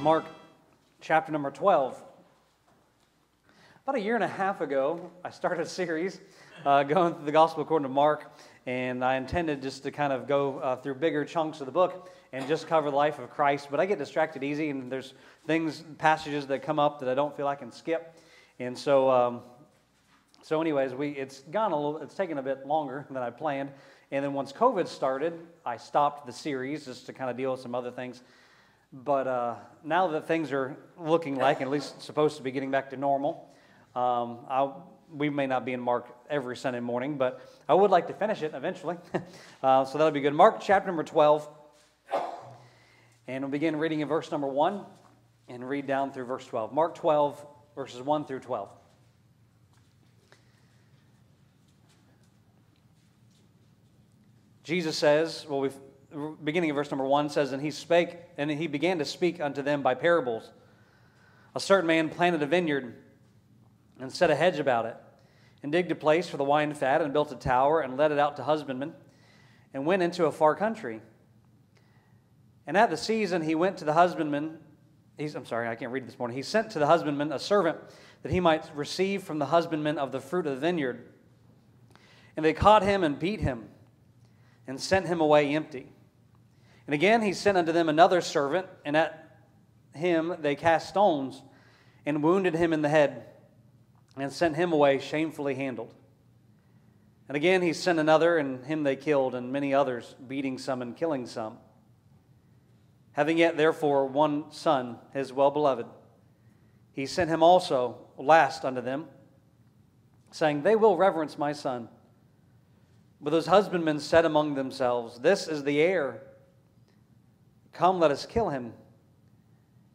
Mark chapter number 12. About a year and a half ago, I started a series uh, going through the Gospel according to Mark, and I intended just to kind of go uh, through bigger chunks of the book and just cover the life of Christ. But I get distracted easy, and there's things, passages that come up that I don't feel I can skip. And so, um, so anyways, we, it's gone a little, it's taken a bit longer than I planned. And then once COVID started, I stopped the series just to kind of deal with some other things. But uh, now that things are looking like, at least supposed to be getting back to normal, um, we may not be in Mark every Sunday morning, but I would like to finish it eventually. uh, so that'll be good. Mark chapter number 12. And we'll begin reading in verse number 1 and read down through verse 12. Mark 12, verses 1 through 12. Jesus says, well, we've beginning of verse number one says, And he spake, and he began to speak unto them by parables. A certain man planted a vineyard and set a hedge about it, and digged a place for the wine fat, and built a tower, and let it out to husbandmen, and went into a far country. And at the season he went to the husbandman. He's, I'm sorry, I can't read this morning. He sent to the husbandman a servant that he might receive from the husbandman of the fruit of the vineyard. And they caught him and beat him, and sent him away empty. And again he sent unto them another servant, and at him they cast stones and wounded him in the head and sent him away shamefully handled. And again he sent another, and him they killed, and many others, beating some and killing some. Having yet, therefore, one son, his well beloved, he sent him also last unto them, saying, They will reverence my son. But those husbandmen said among themselves, This is the heir. Come, let us kill him,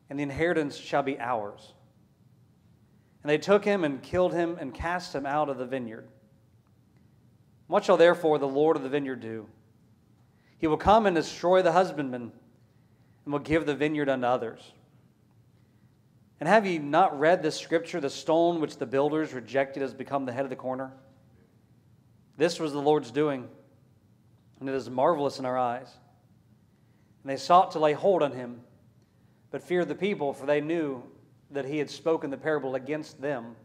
and the inheritance shall be ours. And they took him and killed him and cast him out of the vineyard. What shall therefore the Lord of the vineyard do? He will come and destroy the husbandman and will give the vineyard unto others. And have ye not read this scripture? The stone which the builders rejected has become the head of the corner. This was the Lord's doing, and it is marvelous in our eyes. And they sought to lay hold on him, but feared the people, for they knew that he had spoken the parable against them.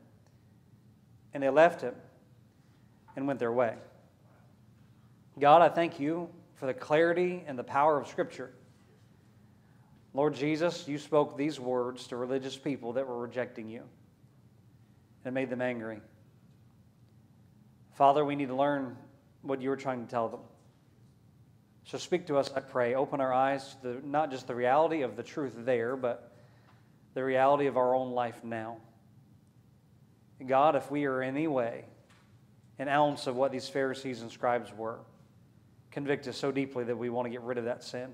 And they left him and went their way. God, I thank you for the clarity and the power of Scripture. Lord Jesus, you spoke these words to religious people that were rejecting you and made them angry. Father, we need to learn what you were trying to tell them. So speak to us, I pray. Open our eyes to the, not just the reality of the truth there, but the reality of our own life now. God, if we are in any way an ounce of what these Pharisees and scribes were, convict us so deeply that we want to get rid of that sin.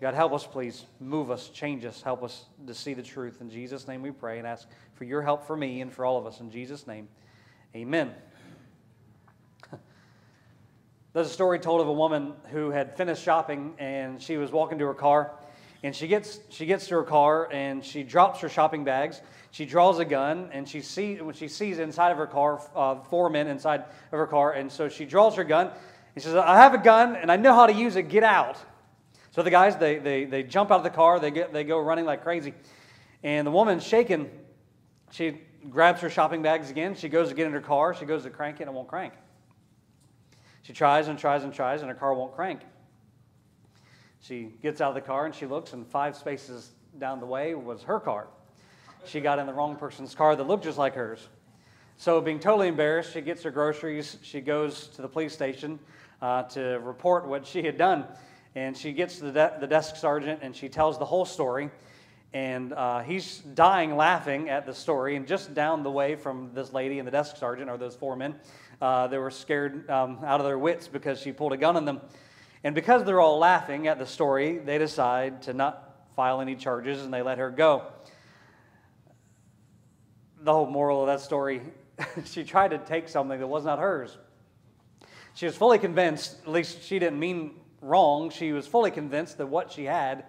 God, help us, please. Move us, change us, help us to see the truth. In Jesus' name we pray and ask for your help for me and for all of us. In Jesus' name, amen. There's a story told of a woman who had finished shopping and she was walking to her car. And she gets, she gets to her car and she drops her shopping bags. She draws a gun and she, see, when she sees inside of her car uh, four men inside of her car. And so she draws her gun and she says, I have a gun and I know how to use it. Get out. So the guys, they, they, they jump out of the car. They, get, they go running like crazy. And the woman's shaking. She grabs her shopping bags again. She goes to get in her car. She goes to crank it and it won't crank. She tries and tries and tries, and her car won't crank. She gets out of the car and she looks, and five spaces down the way was her car. She got in the wrong person's car that looked just like hers. So, being totally embarrassed, she gets her groceries. She goes to the police station uh, to report what she had done. And she gets to the, de- the desk sergeant and she tells the whole story. And uh, he's dying laughing at the story. And just down the way from this lady and the desk sergeant are those four men uh, they were scared um, out of their wits because she pulled a gun on them. And because they're all laughing at the story, they decide to not file any charges and they let her go. The whole moral of that story she tried to take something that was not hers. She was fully convinced, at least she didn't mean wrong, she was fully convinced that what she had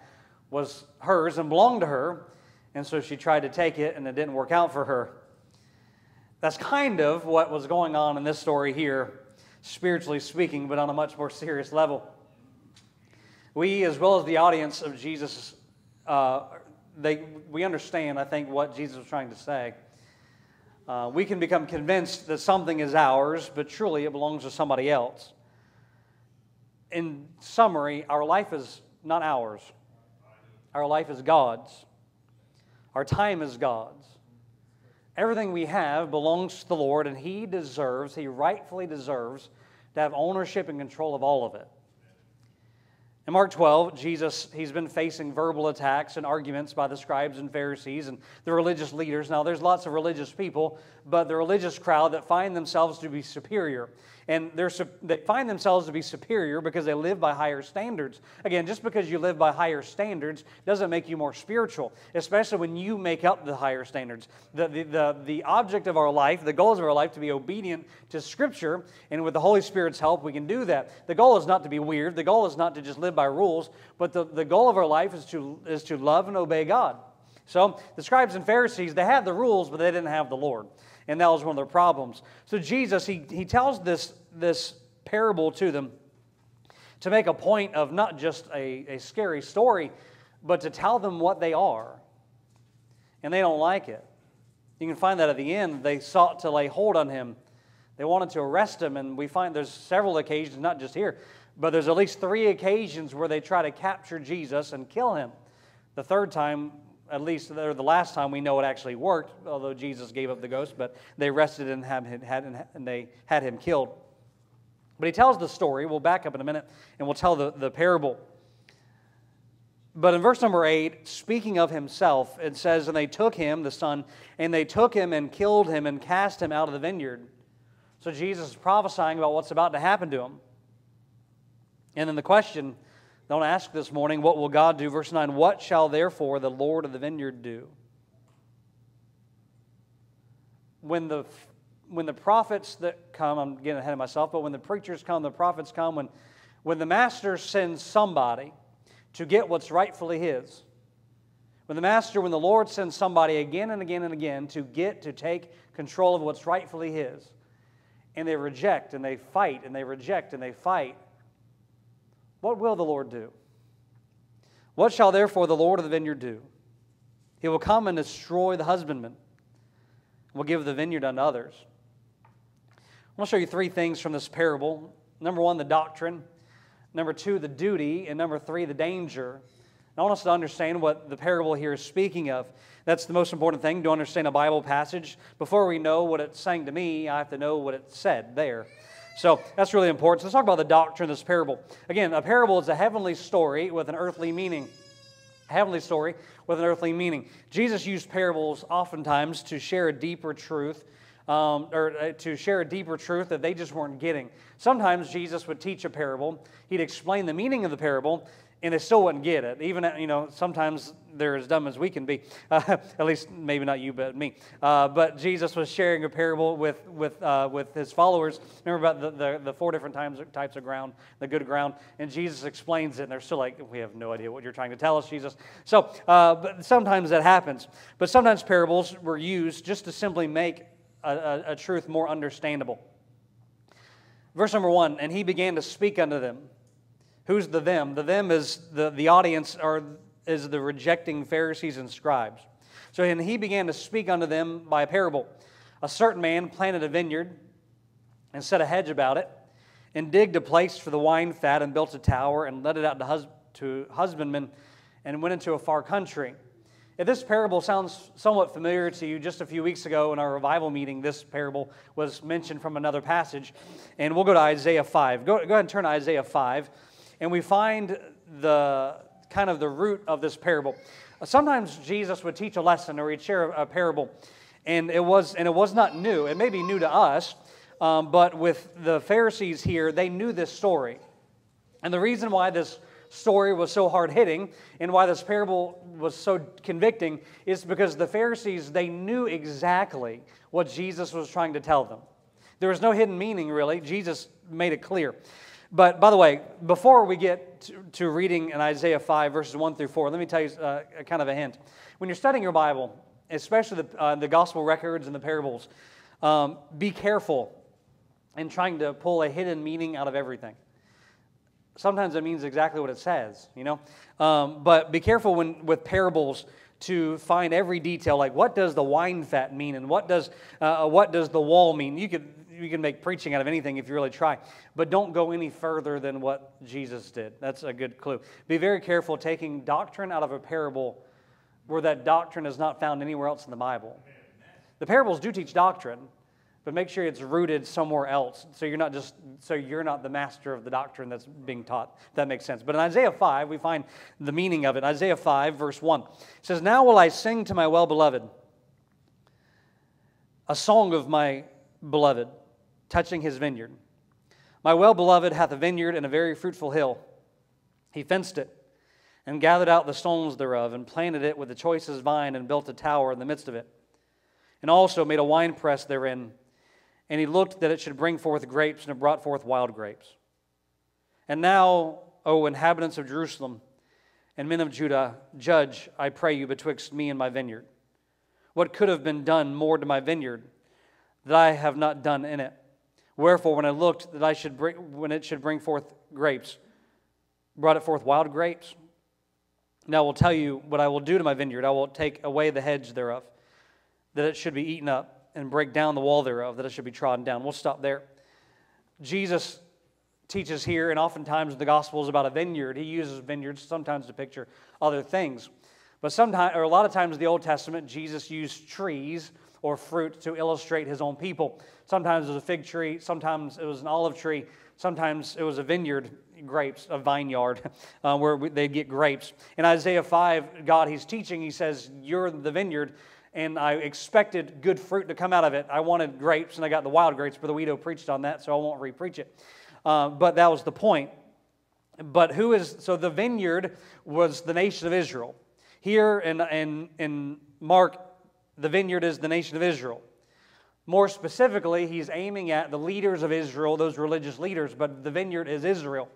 was hers and belonged to her. And so she tried to take it and it didn't work out for her. That's kind of what was going on in this story here, spiritually speaking, but on a much more serious level. We, as well as the audience of Jesus' uh, they, we understand, I think, what Jesus was trying to say. Uh, we can become convinced that something is ours, but truly it belongs to somebody else. In summary, our life is not ours, our life is God's. Our time is God's. Everything we have belongs to the Lord, and He deserves, He rightfully deserves, to have ownership and control of all of it. In Mark 12, Jesus, he's been facing verbal attacks and arguments by the scribes and Pharisees and the religious leaders. Now, there's lots of religious people, but the religious crowd that find themselves to be superior. And they're, they find themselves to be superior because they live by higher standards. Again, just because you live by higher standards doesn't make you more spiritual, especially when you make up the higher standards. The, the, the, the object of our life, the goals of our life, to be obedient to Scripture, and with the Holy Spirit's help, we can do that. The goal is not to be weird, the goal is not to just live by rules, but the, the goal of our life is to, is to love and obey God. So the scribes and Pharisees, they had the rules, but they didn't have the Lord. And that was one of their problems. So Jesus, he, he tells this, this parable to them to make a point of not just a, a scary story, but to tell them what they are. And they don't like it. You can find that at the end. They sought to lay hold on him. They wanted to arrest him, and we find there's several occasions, not just here, but there's at least three occasions where they try to capture Jesus and kill him. The third time at least the last time we know it actually worked, although Jesus gave up the ghost, but they arrested and, had, and they had him killed. But he tells the story. We'll back up in a minute and we'll tell the, the parable. But in verse number 8, speaking of himself, it says, And they took him, the son, and they took him and killed him and cast him out of the vineyard. So Jesus is prophesying about what's about to happen to him. And then the question don't ask this morning, what will God do? Verse 9, what shall therefore the Lord of the vineyard do? When the, when the prophets that come, I'm getting ahead of myself, but when the preachers come, the prophets come, when, when the master sends somebody to get what's rightfully his, when the master, when the Lord sends somebody again and again and again to get, to take control of what's rightfully his, and they reject and they fight and they reject and they fight, what will the Lord do? What shall therefore the Lord of the vineyard do? He will come and destroy the husbandman, will give the vineyard unto others. I want to show you three things from this parable. Number one, the doctrine. Number two, the duty. And number three, the danger. I want us to understand what the parable here is speaking of. That's the most important thing to understand a Bible passage. Before we know what it's saying to me, I have to know what it said there. So that's really important. So let's talk about the doctrine of this parable. Again, a parable is a heavenly story with an earthly meaning. A heavenly story with an earthly meaning. Jesus used parables oftentimes to share a deeper truth, um, or uh, to share a deeper truth that they just weren't getting. Sometimes Jesus would teach a parable, he'd explain the meaning of the parable, and they still wouldn't get it. Even, you know, sometimes they're as dumb as we can be. Uh, at least, maybe not you, but me. Uh, but Jesus was sharing a parable with, with, uh, with his followers. Remember about the, the, the, four different times, types of ground, the good ground. And Jesus explains it, and they're still like, we have no idea what you're trying to tell us, Jesus. So, uh, but sometimes that happens. But sometimes parables were used just to simply make a, a, a truth more understandable. Verse number one, and he began to speak unto them. Who's the them? The them is the, the audience or is the rejecting Pharisees and scribes. So and he began to speak unto them by a parable. A certain man planted a vineyard and set a hedge about it, and digged a place for the wine fat, and built a tower, and let it out to, hus- to husbandmen, and went into a far country. If this parable sounds somewhat familiar to you, just a few weeks ago in our revival meeting, this parable was mentioned from another passage. And we'll go to Isaiah 5. Go, go ahead and turn to Isaiah 5 and we find the kind of the root of this parable. Sometimes Jesus would teach a lesson or he'd share a parable, and it was and it was not new. It may be new to us, um, but with the Pharisees here, they knew this story, and the reason why this story was so hard hitting and why this parable was so convicting is because the Pharisees they knew exactly what Jesus was trying to tell them. There was no hidden meaning really. Jesus made it clear. But by the way, before we get to, to reading in Isaiah 5, verses 1 through 4, let me tell you uh, kind of a hint. When you're studying your Bible, especially the, uh, the gospel records and the parables, um, be careful in trying to pull a hidden meaning out of everything. sometimes it means exactly what it says, you know? Um, but be careful when with parables to find every detail, like what does the wine fat mean and what does, uh, what does the wall mean? You could, you can make preaching out of anything if you really try, but don't go any further than what Jesus did. That's a good clue. Be very careful taking doctrine out of a parable where that doctrine is not found anywhere else in the Bible. The parables do teach doctrine, but make sure it's rooted somewhere else. So you're not just so you're not the master of the doctrine that's being taught. That makes sense. But in isaiah 5 we find the meaning of it. Isaiah 5 verse 1 says now will i sing to my well-beloved a song of my beloved touching his vineyard my well-beloved hath a vineyard and a very fruitful hill he fenced it and gathered out the stones thereof and planted it with the choicest vine and built a tower in the midst of it and also made a winepress therein and he looked that it should bring forth grapes, and it brought forth wild grapes. And now, O inhabitants of Jerusalem and men of Judah, judge, I pray you, betwixt me and my vineyard. What could have been done more to my vineyard that I have not done in it? Wherefore, when I looked that I should bring, when it should bring forth grapes, brought it forth wild grapes. Now I will tell you what I will do to my vineyard. I will take away the hedge thereof, that it should be eaten up and break down the wall thereof, that it should be trodden down. We'll stop there. Jesus teaches here, and oftentimes in the Gospels about a vineyard. He uses vineyards sometimes to picture other things. But sometimes, or a lot of times in the Old Testament, Jesus used trees or fruit to illustrate his own people. Sometimes it was a fig tree, sometimes it was an olive tree, sometimes it was a vineyard, grapes, a vineyard, uh, where they'd get grapes. In Isaiah 5, God, he's teaching, he says, You're the vineyard and I expected good fruit to come out of it. I wanted grapes, and I got the wild grapes. Brother Weedo preached on that, so I won't repreach it. Uh, but that was the point. But who is, so the vineyard was the nation of Israel. Here in, in, in Mark, the vineyard is the nation of Israel. More specifically, he's aiming at the leaders of Israel, those religious leaders, but the vineyard is Israel.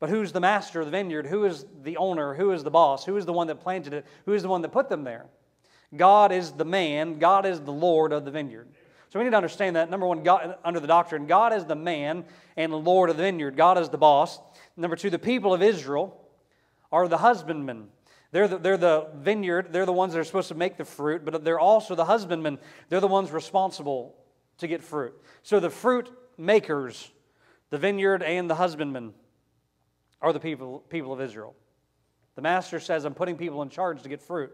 But who's the master of the vineyard? Who is the owner? Who is the boss? Who is the one that planted it? Who is the one that put them there? God is the man, God is the Lord of the vineyard. So we need to understand that. Number one, God, under the doctrine, God is the man and the Lord of the vineyard. God is the boss. Number two, the people of Israel are the husbandmen. They're the, they're the vineyard, they're the ones that are supposed to make the fruit, but they're also the husbandmen. They're the ones responsible to get fruit. So the fruit makers, the vineyard and the husbandmen, are the people, people of Israel. The master says, I'm putting people in charge to get fruit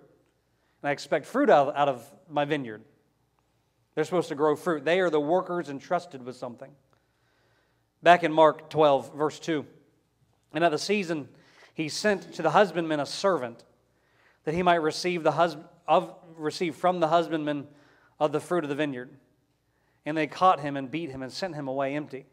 and I expect fruit out, out of my vineyard. They're supposed to grow fruit. They are the workers entrusted with something. Back in Mark 12, verse 2. And at the season, he sent to the husbandman a servant that he might receive, the hus- of, receive from the husbandman of the fruit of the vineyard. And they caught him and beat him and sent him away empty.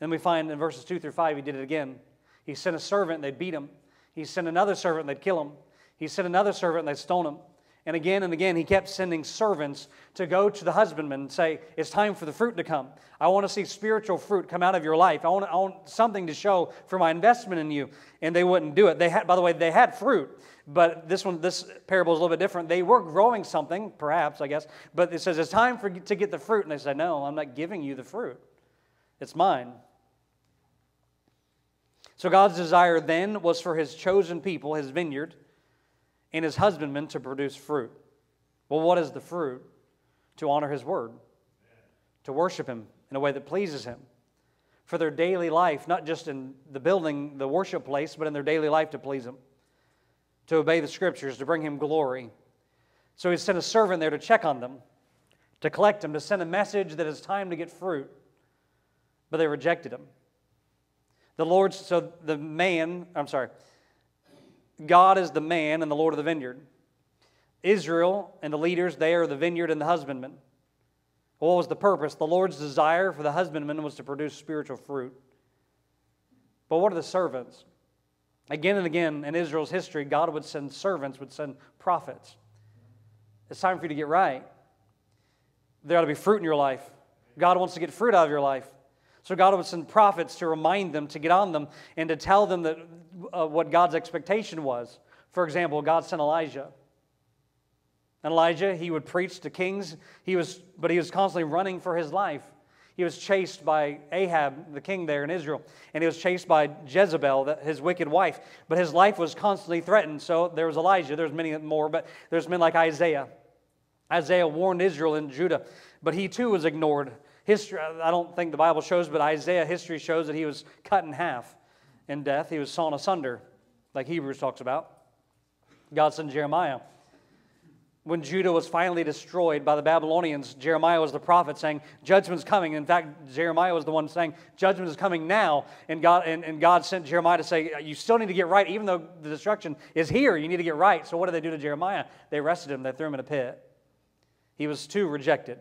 Then we find in verses 2 through 5, he did it again. He sent a servant, and they'd beat him. He sent another servant, and they'd kill him. He sent another servant and they stone him. And again and again, he kept sending servants to go to the husbandman and say, It's time for the fruit to come. I want to see spiritual fruit come out of your life. I want, I want something to show for my investment in you. And they wouldn't do it. They had, by the way, they had fruit. But this one, this parable is a little bit different. They were growing something, perhaps, I guess. But it says, It's time for, to get the fruit. And they said, No, I'm not giving you the fruit. It's mine. So God's desire then was for his chosen people, his vineyard, and his husbandmen to produce fruit. Well, what is the fruit? To honor his word, to worship him in a way that pleases him. For their daily life, not just in the building, the worship place, but in their daily life to please him, to obey the scriptures, to bring him glory. So he sent a servant there to check on them, to collect them, to send a message that it's time to get fruit. But they rejected him. The Lord, so the man, I'm sorry, God is the man and the Lord of the vineyard. Israel and the leaders, they are the vineyard and the husbandman. What was the purpose? The Lord's desire for the husbandman was to produce spiritual fruit. But what are the servants? Again and again in Israel's history, God would send servants, would send prophets. It's time for you to get right. There ought to be fruit in your life. God wants to get fruit out of your life. So God would send prophets to remind them, to get on them, and to tell them that uh, what God's expectation was. For example, God sent Elijah. And Elijah, he would preach to kings, he was, but he was constantly running for his life. He was chased by Ahab, the king there in Israel, and he was chased by Jezebel, his wicked wife. But his life was constantly threatened. So there was Elijah, there's many more, but there's men like Isaiah. Isaiah warned Israel and Judah, but he too was ignored. History, I don't think the Bible shows, but Isaiah history shows that he was cut in half in death. He was sawn asunder, like Hebrews talks about. God sent Jeremiah when Judah was finally destroyed by the Babylonians, Jeremiah was the prophet saying, Judgment's coming. In fact, Jeremiah was the one saying, Judgment is coming now. And God, and, and God sent Jeremiah to say, You still need to get right, even though the destruction is here. You need to get right. So, what did they do to Jeremiah? They arrested him, they threw him in a pit. He was too rejected.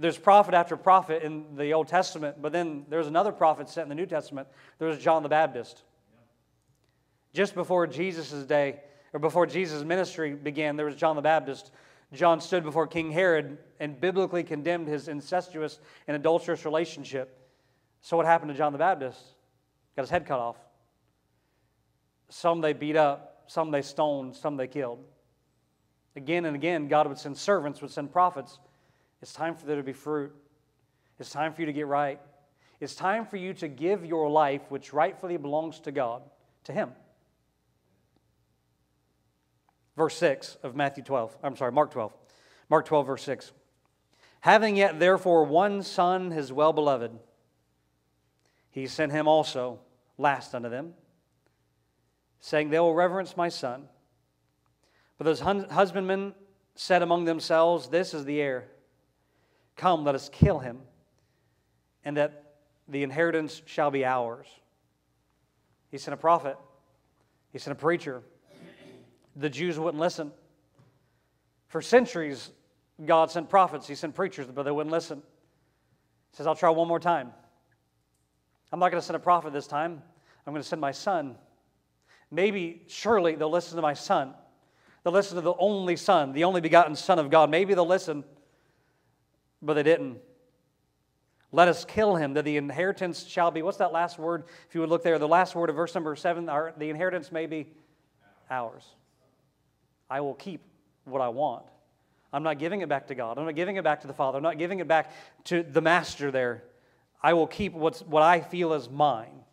There's prophet after prophet in the Old Testament, but then there's another prophet sent in the New Testament. There was John the Baptist. Just before Jesus' day, or before Jesus' ministry began, there was John the Baptist. John stood before King Herod and biblically condemned his incestuous and adulterous relationship. So, what happened to John the Baptist? Got his head cut off. Some they beat up, some they stoned, some they killed. Again and again, God would send servants, would send prophets. It's time for there to be fruit. It's time for you to get right. It's time for you to give your life, which rightfully belongs to God, to Him verse 6 of Matthew 12. I'm sorry, Mark 12. Mark 12, verse 6. Having yet therefore one son, his well beloved, he sent him also last unto them, saying, They will reverence my son. But those husbandmen said among themselves, This is the heir. Come, let us kill him, and that the inheritance shall be ours. He sent a prophet, he sent a preacher, the Jews wouldn't listen. For centuries, God sent prophets, He sent preachers, but they wouldn't listen. He says, I'll try one more time. I'm not going to send a prophet this time. I'm going to send my son. Maybe, surely, they'll listen to my son. They'll listen to the only son, the only begotten son of God. Maybe they'll listen, but they didn't. Let us kill him, that the inheritance shall be. What's that last word? If you would look there, the last word of verse number seven, our, the inheritance may be ours. I will keep what I want. I'm not giving it back to God. I'm not giving it back to the Father. I'm not giving it back to the Master there. I will keep what's, what I feel is mine.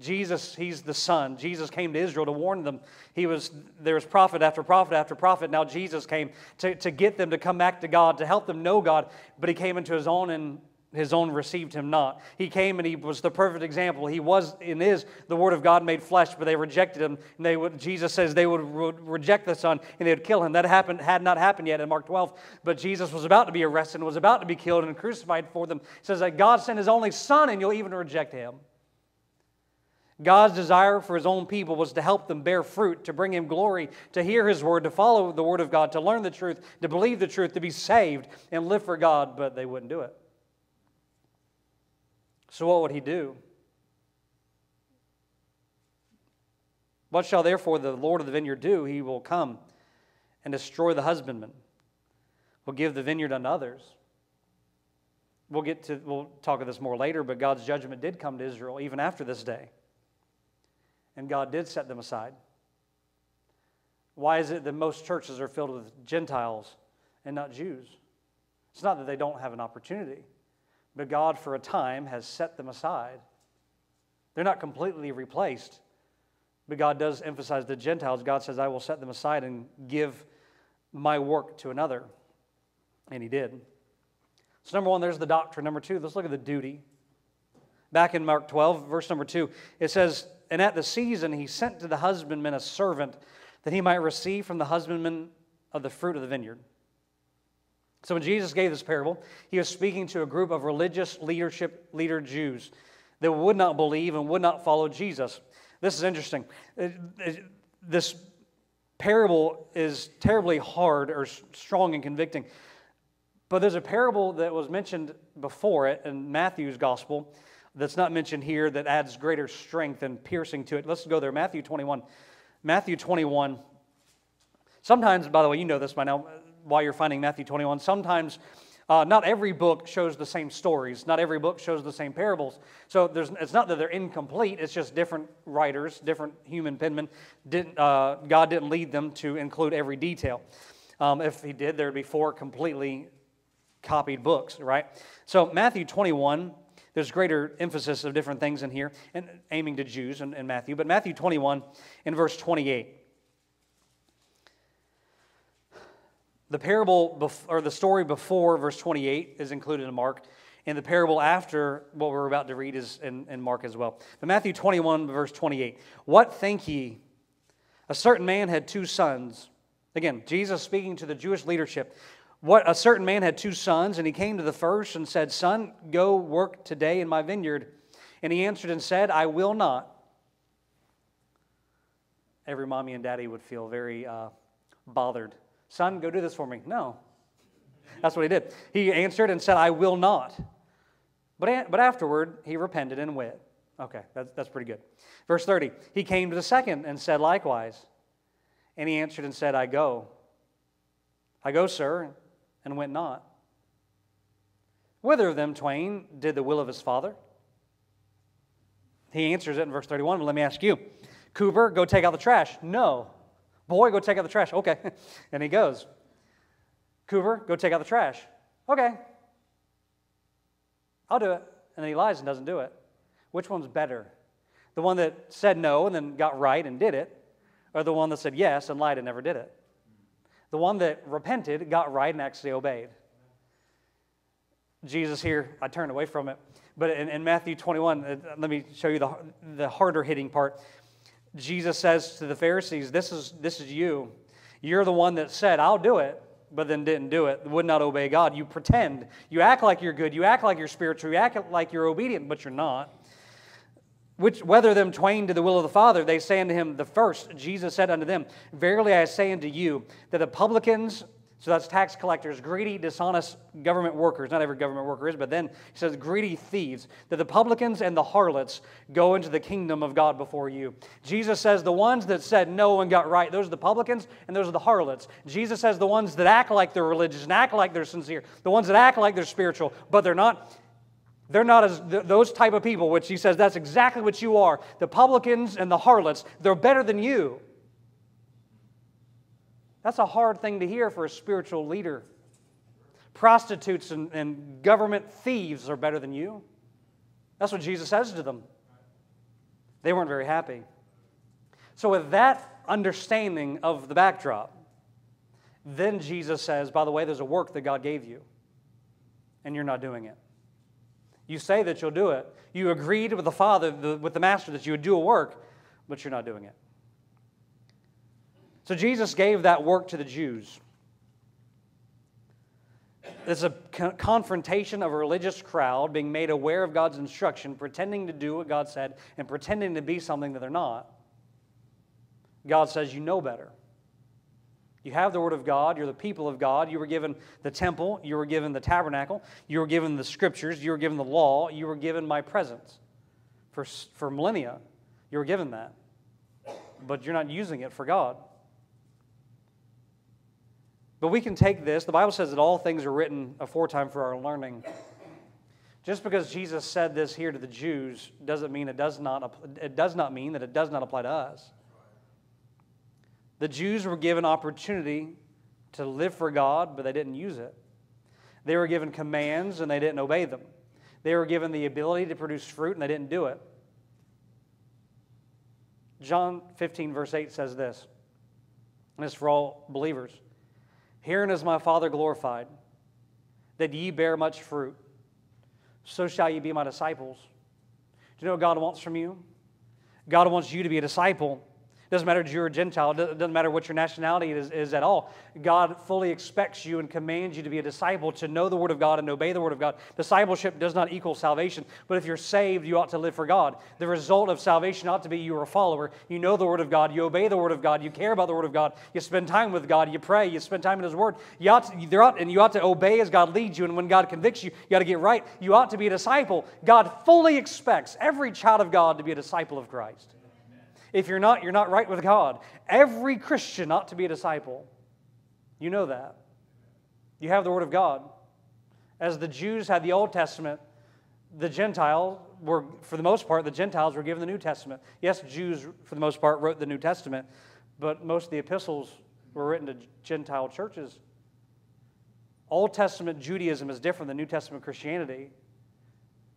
Jesus, he's the Son. Jesus came to Israel to warn them. He was, there was prophet after prophet after prophet. Now Jesus came to, to get them to come back to God, to help them know God, but he came into his own and his own received him not. He came and he was the perfect example. He was and is the Word of God made flesh, but they rejected him. And they would, Jesus says they would re- reject the Son and they would kill him. That happened had not happened yet in Mark 12, but Jesus was about to be arrested and was about to be killed and crucified for them. He says that God sent his only Son and you'll even reject him. God's desire for his own people was to help them bear fruit, to bring him glory, to hear his word, to follow the word of God, to learn the truth, to believe the truth, to be saved and live for God, but they wouldn't do it. So, what would he do? What shall therefore the Lord of the vineyard do? He will come and destroy the husbandman, will give the vineyard unto others. We'll get to we'll talk of this more later, but God's judgment did come to Israel even after this day. And God did set them aside. Why is it that most churches are filled with Gentiles and not Jews? It's not that they don't have an opportunity. But God, for a time, has set them aside. They're not completely replaced, but God does emphasize the Gentiles. God says, I will set them aside and give my work to another. And He did. So, number one, there's the doctrine. Number two, let's look at the duty. Back in Mark 12, verse number two, it says, And at the season he sent to the husbandman a servant that he might receive from the husbandman of the fruit of the vineyard. So when Jesus gave this parable, he was speaking to a group of religious leadership leader Jews that would not believe and would not follow Jesus. This is interesting. Uh, uh, this parable is terribly hard or strong and convicting. But there's a parable that was mentioned before it in Matthew's gospel that's not mentioned here that adds greater strength and piercing to it. Let's go there. Matthew 21. Matthew 21. Sometimes, by the way, you know this by now, while you're finding Matthew 21. Sometimes, uh, not every book shows the same stories. Not every book shows the same parables. So it's not that they're incomplete. It's just different writers, different human penmen. Didn't, uh, God didn't lead them to include every detail. Um, if He did, there would be four completely copied books, right? So, Matthew 21, there's greater emphasis of different things in here, and aiming to Jews in, in Matthew. But Matthew 21, in verse 28, the parable, bef- or the story before verse 28 is included in Mark, and the parable after what we're about to read is in, in Mark as well. But Matthew 21, verse 28, What think ye? A certain man had two sons. Again, Jesus speaking to the Jewish leadership. What a certain man had two sons, and he came to the first and said, Son, go work today in my vineyard. And he answered and said, I will not. Every mommy and daddy would feel very uh, bothered. Son, go do this for me. No. That's what he did. He answered and said, I will not. But, but afterward, he repented and went. Okay, that's, that's pretty good. Verse 30 He came to the second and said likewise. And he answered and said, I go. I go, sir and went not. Whither of them twain did the will of his father? He answers it in verse 31. But let me ask you Cooper, go take out the trash. No. Boy, go take out the trash. Okay. and he goes. Cooper, go take out the trash. Okay. I'll do it. And then he lies and doesn't do it. Which one's better? The one that said no and then got right and did it, or the one that said yes and lied and never did it? The one that repented, got right, and actually obeyed. Jesus here, I turned away from it. But in, in Matthew 21, uh, let me show you the, the harder hitting part. Jesus says to the Pharisees, this is, this is you. You're the one that said, I'll do it, but then didn't do it, would not obey God. You pretend. You act like you're good. You act like you're spiritual. You act like you're obedient, but you're not which whether them twain to the will of the Father, they say unto him, The first, Jesus said unto them, Verily I say unto you, that the publicans, so that's tax collectors, greedy, dishonest government workers, not every government worker is, but then he says, greedy thieves, that the publicans and the harlots go into the kingdom of God before you. Jesus says, The ones that said no and got right, those are the publicans and those are the harlots. Jesus says, The ones that act like they're religious and act like they're sincere, the ones that act like they're spiritual, but they're not, they're not as those type of people, which he says that's exactly what you are. The publicans and the harlots, they're better than you. That's a hard thing to hear for a spiritual leader. Prostitutes and, and government thieves are better than you. That's what Jesus says to them. They weren't very happy. So, with that understanding of the backdrop, then Jesus says, by the way, there's a work that God gave you, and you're not doing it. You say that you'll do it. You agreed with the Father, the, with the Master, that you would do a work, but you're not doing it. So Jesus gave that work to the Jews. It's a confrontation of a religious crowd being made aware of God's instruction, pretending to do what God said, and pretending to be something that they're not. God says, You know better. You have the Word of God. You're the people of God. You were given the temple. You were given the tabernacle. You were given the scriptures. You were given the law. You were given my presence. For, for millennia, you were given that. But you're not using it for God. But we can take this. The Bible says that all things are written aforetime for our learning. Just because Jesus said this here to the Jews doesn't mean it does not, it does not mean that it does not apply to us. The Jews were given opportunity to live for God, but they didn't use it. They were given commands and they didn't obey them. They were given the ability to produce fruit and they didn't do it. John 15, verse 8 says this, and it's for all believers Herein is my Father glorified, that ye bear much fruit. So shall ye be my disciples. Do you know what God wants from you? God wants you to be a disciple doesn't matter if you're a Gentile, it doesn't matter what your nationality is, is at all. God fully expects you and commands you to be a disciple, to know the Word of God and obey the Word of God. Discipleship does not equal salvation, but if you're saved, you ought to live for God. The result of salvation ought to be you are a follower. You know the Word of God, you obey the Word of God, you care about the Word of God, you spend time with God, you pray, you spend time in His Word. You ought to, there ought, and you ought to obey as God leads you, and when God convicts you, you ought to get right. You ought to be a disciple. God fully expects every child of God to be a disciple of Christ. If you're not, you're not right with God. Every Christian ought to be a disciple. You know that. You have the Word of God. As the Jews had the Old Testament, the Gentiles were, for the most part, the Gentiles were given the New Testament. Yes, Jews, for the most part, wrote the New Testament, but most of the epistles were written to Gentile churches. Old Testament Judaism is different than New Testament Christianity.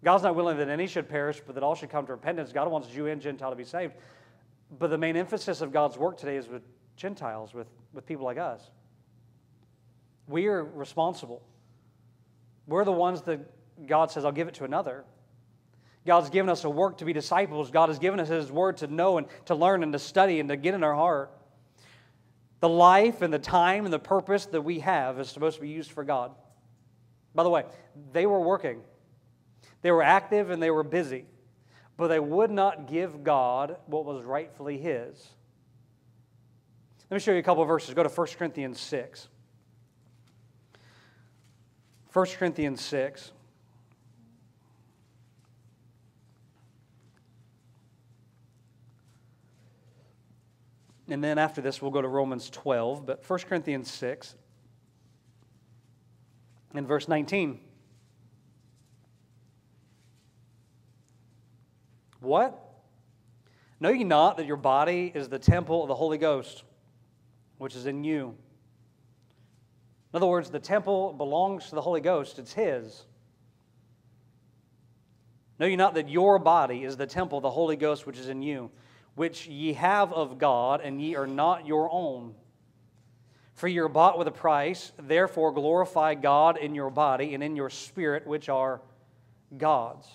God's not willing that any should perish, but that all should come to repentance. God wants Jew and Gentile to be saved. But the main emphasis of God's work today is with Gentiles, with, with people like us. We are responsible. We're the ones that God says, I'll give it to another. God's given us a work to be disciples. God has given us His word to know and to learn and to study and to get in our heart. The life and the time and the purpose that we have is supposed to be used for God. By the way, they were working, they were active and they were busy, but they would not give God what was rightfully His. Let me show you a couple verses. Go to 1 Corinthians 6. 1 Corinthians 6. And then after this, we'll go to Romans 12, but 1 Corinthians 6 and verse 19. What? Know ye not that your body is the temple of the Holy Ghost, which is in you? In other words, the temple belongs to the Holy Ghost, it's His. Know ye not that your body is the temple of the Holy Ghost, which is in you? which ye have of God, and ye are not your own. For ye are bought with a price, therefore glorify God in your body and in your spirit, which are God's.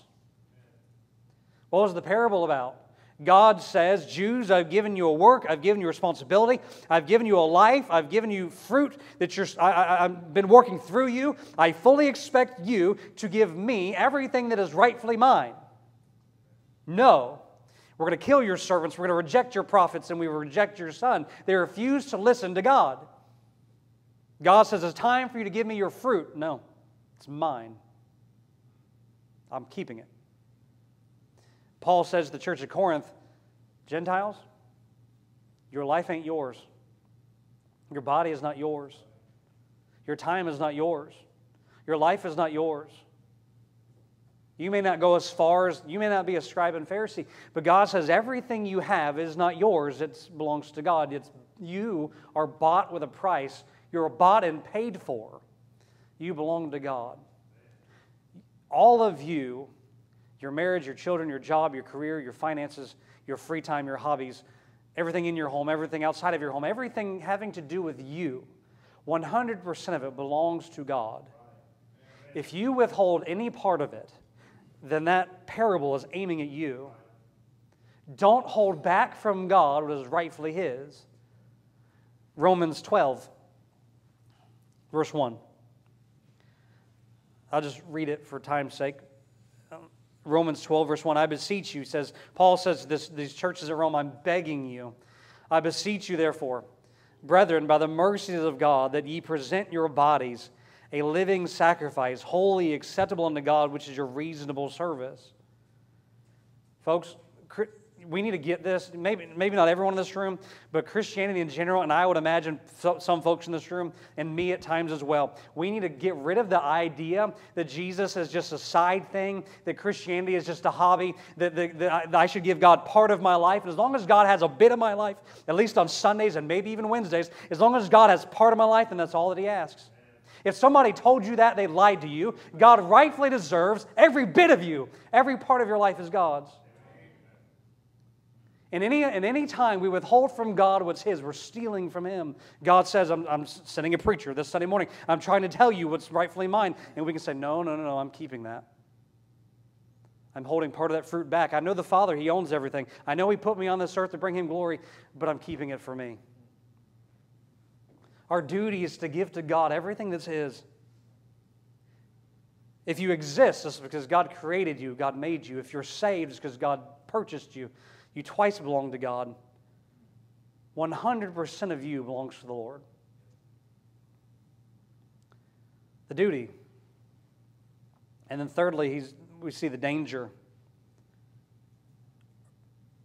What was the parable about? God says, Jews, I've given you a work, I've given you responsibility, I've given you a life, I've given you fruit that you're, I, have been working through you. I fully expect you to give me everything that is rightfully mine. No, we're going to kill your servants. We're going to reject your prophets, and we reject your son. They refuse to listen to God. God says, It's time for you to give me your fruit. No, it's mine. I'm keeping it. Paul says to the church of Corinth, Gentiles, your life ain't yours. Your body is not yours. Your time is not yours. Your life is not yours. You may not go as far as, you may not be a scribe and Pharisee, but God says everything you have is not yours, it belongs to God. It's, you are bought with a price. You're bought and paid for. You belong to God. All of you, your marriage, your children, your job, your career, your finances, your free time, your hobbies, everything in your home, everything outside of your home, everything having to do with you, 100% of it belongs to God. If you withhold any part of it, then that parable is aiming at you. Don't hold back from God what is rightfully His. Romans 12, verse 1. I'll just read it for time's sake. Romans 12, verse 1. I beseech you, says, Paul says this, these churches at Rome, I'm begging you. I beseech you, therefore, brethren, by the mercies of God, that ye present your bodies a living sacrifice, holy, acceptable unto God, which is your reasonable service. Folks, we need to get this. Maybe, maybe not everyone in this room, but Christianity in general, and I would imagine some folks in this room, and me at times as well. We need to get rid of the idea that Jesus is just a side thing, that Christianity is just a hobby, that, that, that I should give God part of my life. And as long as God has a bit of my life, at least on Sundays and maybe even Wednesdays, as long as God has part of my life, then that's all that He asks. If somebody told you that, they lied to you. God rightfully deserves every bit of you. Every part of your life is God's. And any, and any time we withhold from God what's His, we're stealing from Him. God says, I'm, I'm sending a preacher this Sunday morning. I'm trying to tell you what's rightfully mine. And we can say, No, no, no, no, I'm keeping that. I'm holding part of that fruit back. I know the Father, He owns everything. I know He put me on this earth to bring Him glory, but I'm keeping it for me. Our duty is to give to God everything that's His. If you exist, it's because God created you, God made you. If you're saved, it's because God purchased you. You twice belong to God. 100% of you belongs to the Lord. The duty. And then, thirdly, he's, we see the danger.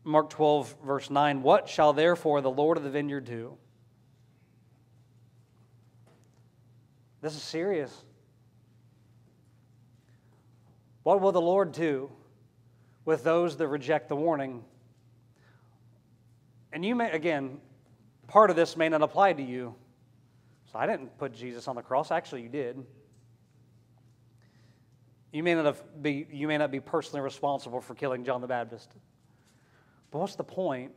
Mark 12, verse 9 What shall therefore the Lord of the vineyard do? This is serious. What will the Lord do with those that reject the warning? And you may, again, part of this may not apply to you. So I didn't put Jesus on the cross. Actually, you did. You may not, be, you may not be personally responsible for killing John the Baptist. But what's the point?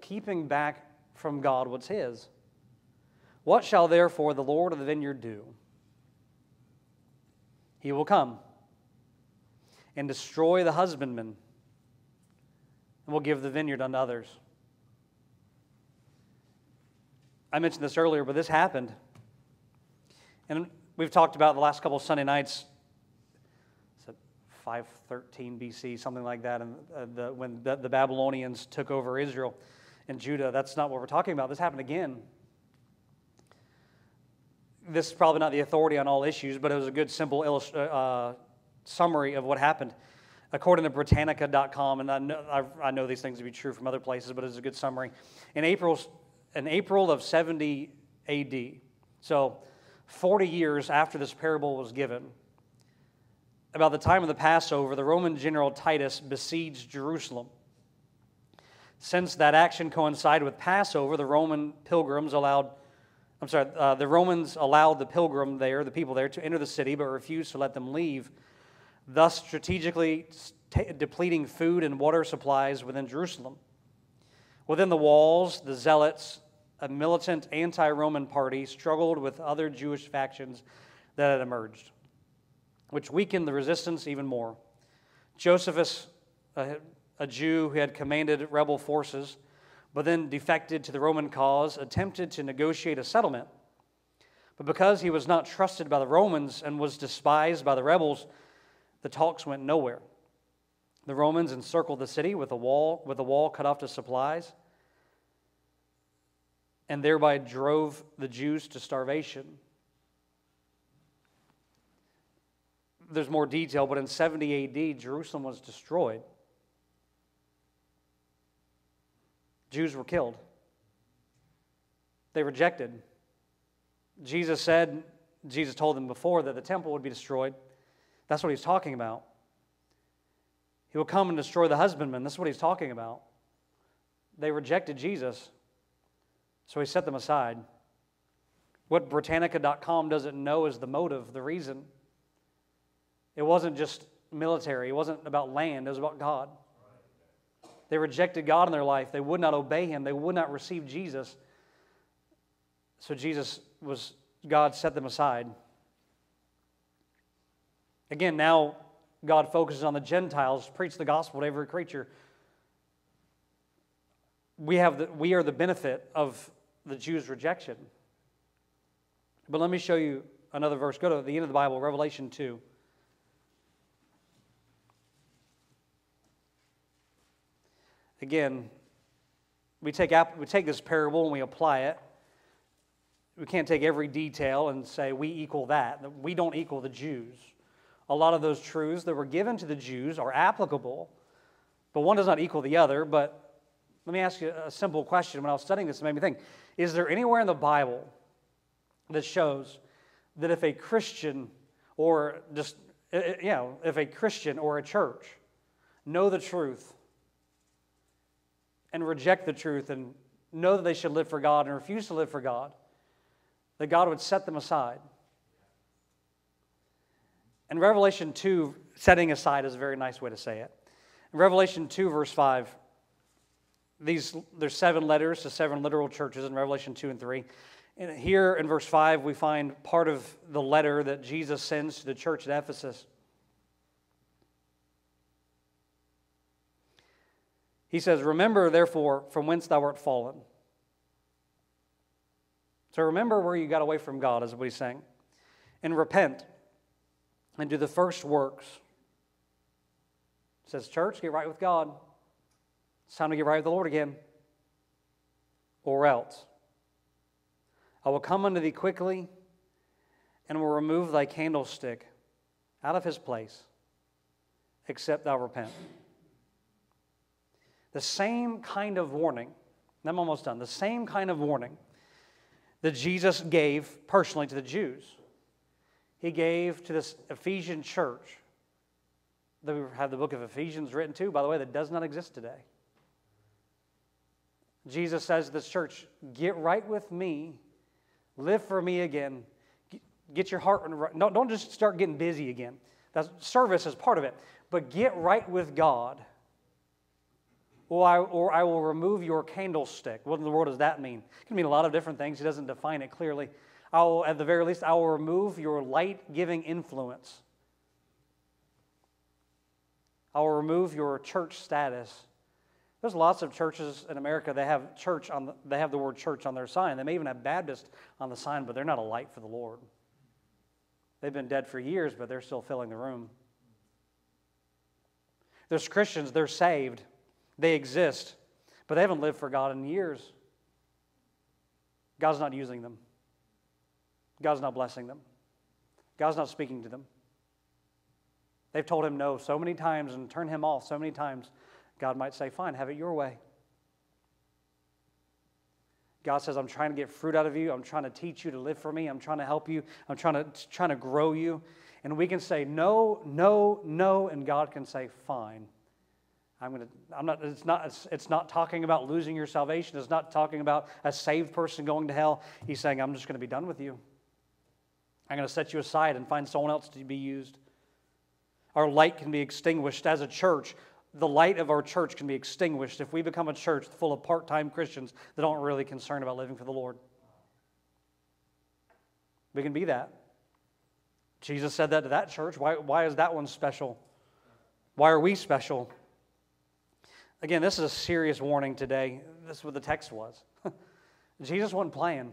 Keeping back from God what's His. What shall therefore the Lord of the vineyard do? He will come and destroy the husbandman and will give the vineyard unto others. I mentioned this earlier, but this happened. And we've talked about the last couple of Sunday nights, 513 BC, something like that, and uh, the, when the, the Babylonians took over Israel and Judah. That's not what we're talking about. This happened again. This is probably not the authority on all issues, but it was a good, simple illust- uh, summary of what happened. According to Britannica.com, and I know, I know these things to be true from other places, but it's a good summary. In April, in April of 70 AD, so 40 years after this parable was given, about the time of the Passover, the Roman general Titus besieged Jerusalem. Since that action coincided with Passover, the Roman pilgrims allowed, I'm sorry, uh, the Romans allowed the pilgrim there, the people there, to enter the city, but refused to let them leave, thus strategically t- depleting food and water supplies within Jerusalem. Within the walls, the Zealots, a militant anti Roman party, struggled with other Jewish factions that had emerged which weakened the resistance even more. Josephus, a, a Jew who had commanded rebel forces, but then defected to the Roman cause, attempted to negotiate a settlement. But because he was not trusted by the Romans and was despised by the rebels, the talks went nowhere. The Romans encircled the city with a wall, with a wall cut off to supplies, and thereby drove the Jews to starvation. there's more detail, but in 70 AD, Jerusalem was destroyed. Jews were killed. They rejected. Jesus said, Jesus told them before that the temple would be destroyed. That's what he's talking about. He will come and destroy the husbandman. That's what he's talking about. They rejected Jesus, so he set them aside. What Britannica.com doesn't know is the motive, the reason. It wasn't just military, it wasn't about land, it was about God. They rejected God in their life. They would not obey Him, they would not receive Jesus. So Jesus was, God set them aside. Again, now God focuses on the Gentiles, preach the gospel to every creature. We, have the, we are the benefit of the Jews' rejection. But let me show you another verse. Go to the end of the Bible, Revelation 2. Again, we take, we take this parable and we apply it. We can't take every detail and say we equal that. We don't equal the Jews. A lot of those truths that were given to the Jews are applicable, but one does not equal the other. But let me ask you a simple question. When I was studying this, it made me think Is there anywhere in the Bible that shows that if a Christian or just, eh, eh, you know, if a Christian or a church know the truth and reject the truth and know that they should live for God and refuse to live for God, that God would set them aside. And Revelation 2, setting aside is a very nice way to say it. In Revelation 2, verse 5, these, there's seven letters to seven literal churches in Revelation 2 and 3. And here in verse 5, we find part of the letter that Jesus sends to the church at Ephesus. He says, Remember, therefore, from whence thou art fallen. So remember where you got away from God, is what he's saying. And repent and do the first works. He says, Church, get right with God. It's time to get right with the Lord again. Or else. I will come unto thee quickly and will remove thy candlestick out of his place, except thou repent. The same kind of warning, I'm almost done, the same kind of warning that Jesus gave personally to the Jews. He gave to this Ephesian church that we have the book of Ephesians written to, by the way, that does not exist today. Jesus says to this church, Get right with me Live for me again. Get your heart right. Don't, don't just start getting busy again. That service is part of it. But get right with God. Or I, or I will remove your candlestick. What in the world does that mean? It can mean a lot of different things. He doesn't define it clearly. I will, at the very least, I will remove your light giving influence. I will remove your church status. There's lots of churches in America that have church on the, they have the word church on their sign. They may even have Baptist on the sign, but they're not a light for the Lord. They've been dead for years, but they're still filling the room. There's Christians, they're saved, they exist, but they haven't lived for God in years. God's not using them, God's not blessing them, God's not speaking to them. They've told him no so many times and turned him off so many times. God might say, Fine, have it your way. God says, I'm trying to get fruit out of you. I'm trying to teach you to live for me. I'm trying to help you. I'm trying to, trying to grow you. And we can say no, no, no, and God can say, fine. I'm going to, I'm not, it's not, it's, it's not talking about losing your salvation. It's not talking about a saved person going to hell. He's saying, I'm just going to be done with you. I'm going to set you aside and find someone else to be used. Our light can be extinguished as a church the light of our church can be extinguished if we become a church full of part time Christians that aren't really concerned about living for the Lord. We can be that. Jesus said that to that church. Why, why is that one special? Why are we special? Again, this is a serious warning today. This is what the text was. Jesus wasn't playing,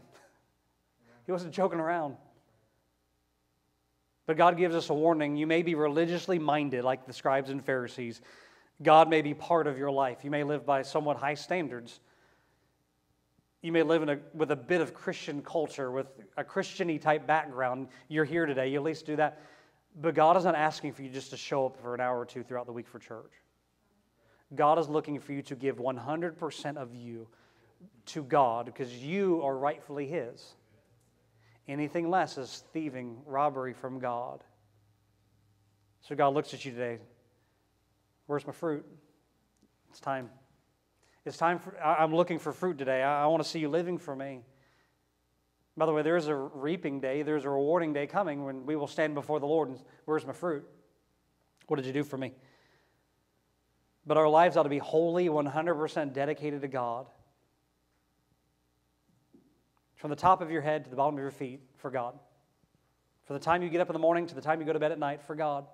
he wasn't joking around. But God gives us a warning. You may be religiously minded, like the scribes and Pharisees. God may be part of your life. You may live by somewhat high standards. You may live in a, with a bit of Christian culture, with a Christiany type background. You're here today, you at least do that. But God is not asking for you just to show up for an hour or two throughout the week for church. God is looking for you to give 100% of you to God because you are rightfully His. Anything less is thieving, robbery from God. So God looks at you today Where's my fruit? It's time. It's time for, I'm looking for fruit today. I, I want to see you living for me. By the way, there is a reaping day, there's a rewarding day coming when we will stand before the Lord and, where's my fruit? What did you do for me? But our lives ought to be wholly, 100% dedicated to God. From the top of your head to the bottom of your feet, for God. From the time you get up in the morning to the time you go to bed at night, for God.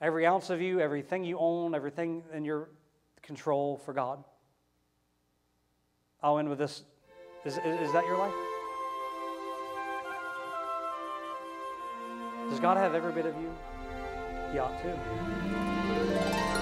Every ounce of you, everything you own, everything in your control for God. I'll end with this. Is, is, is that your life? Does God have every bit of you? He ought to.